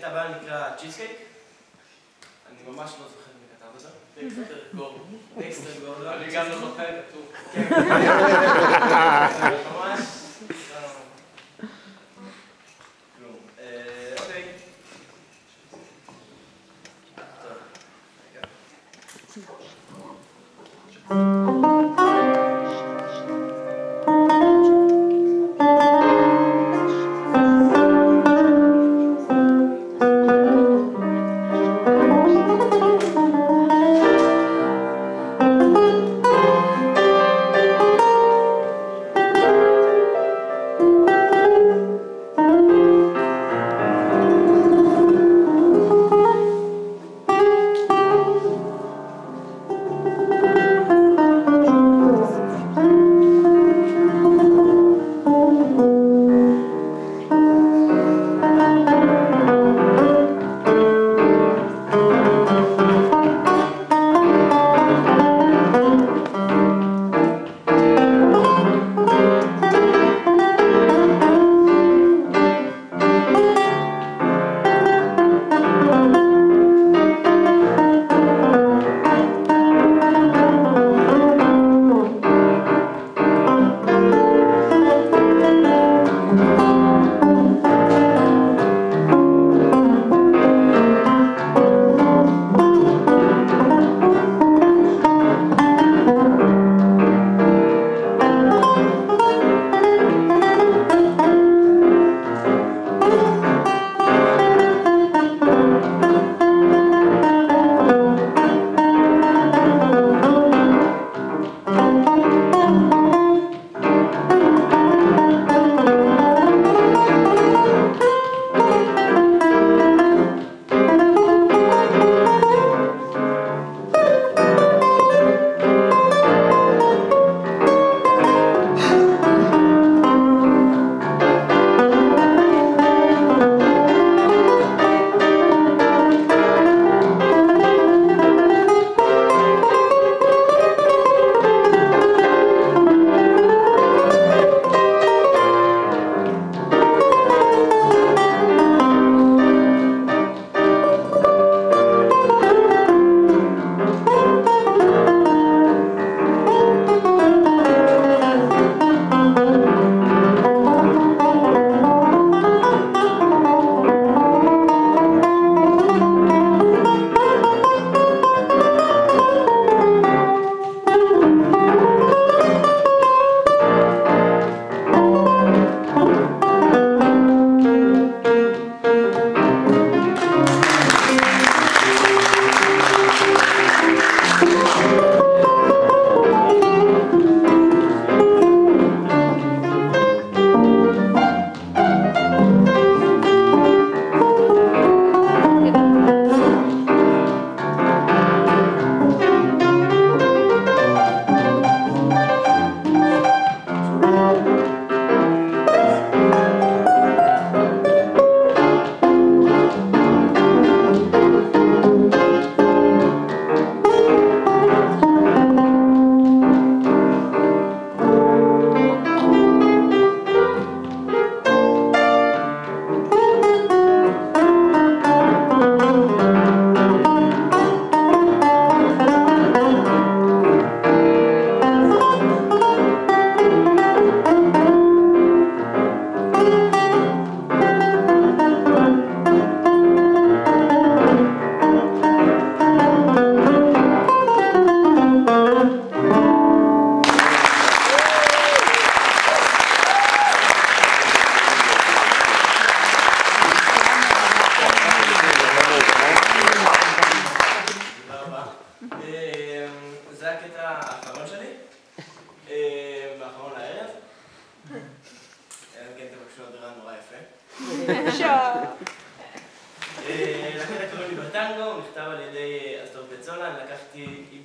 הקטע הבא נקרא Cheesecake. אני ממש לא זוכר מי כתב את זה. דקסטר גורדון. דקסטר גורדון. אני גם לא זוכר, כתוב. ממש. כלום. אה,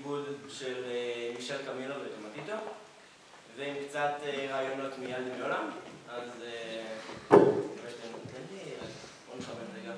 עיבוד של אה, מישל קמילו וטומטיטו, ועם קצת אה, רעיונות מיד מעולם, אז... אה, בואו נכוון רגע.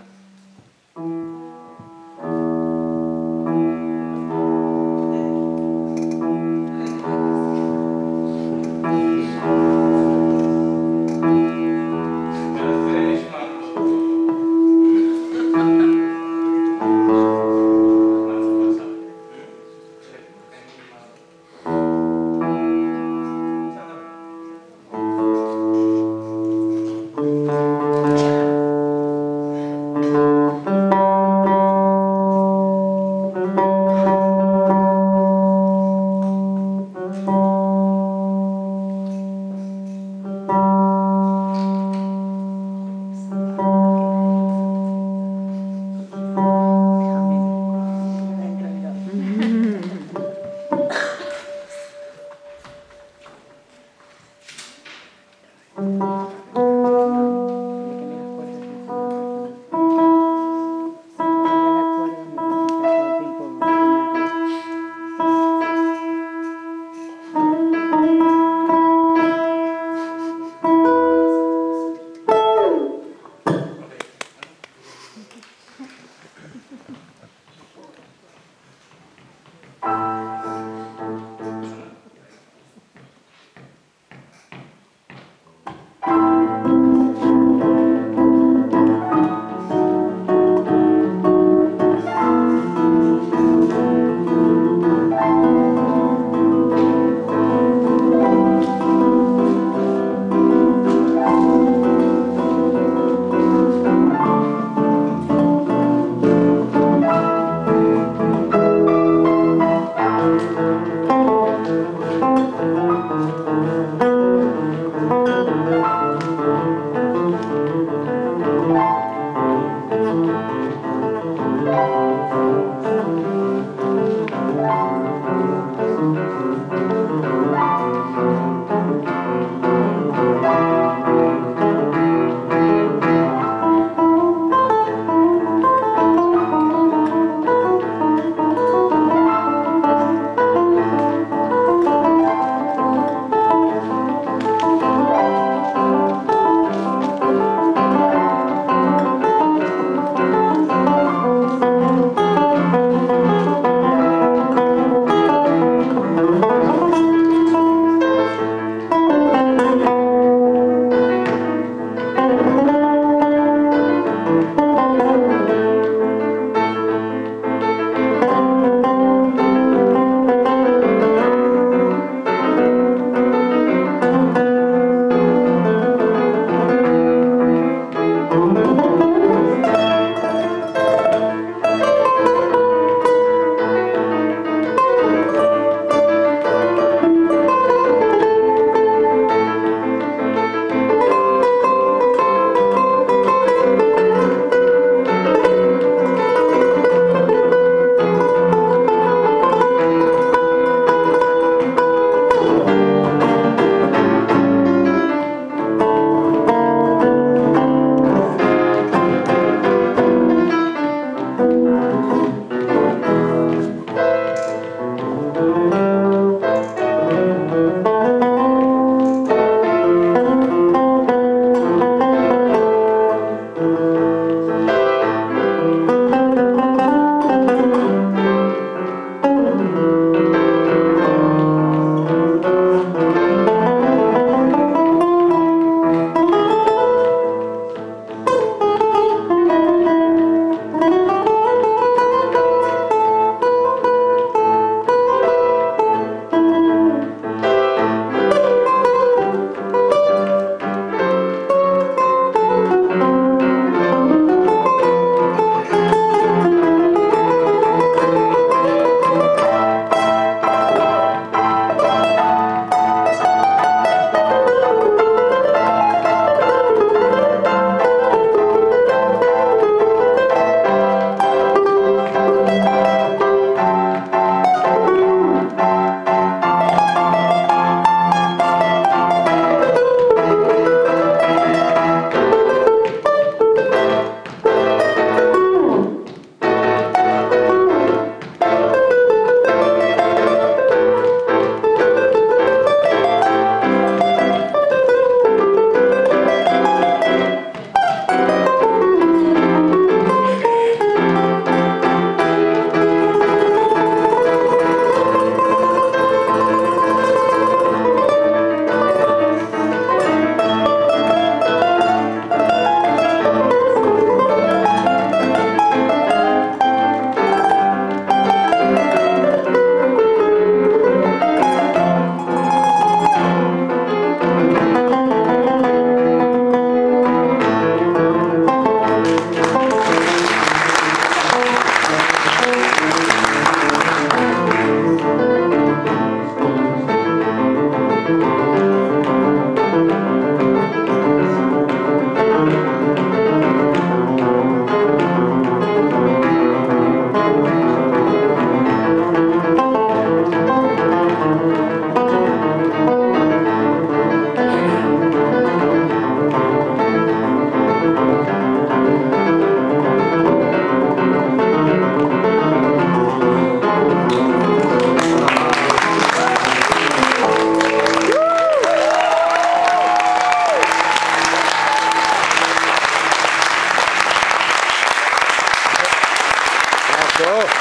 Música Bravo.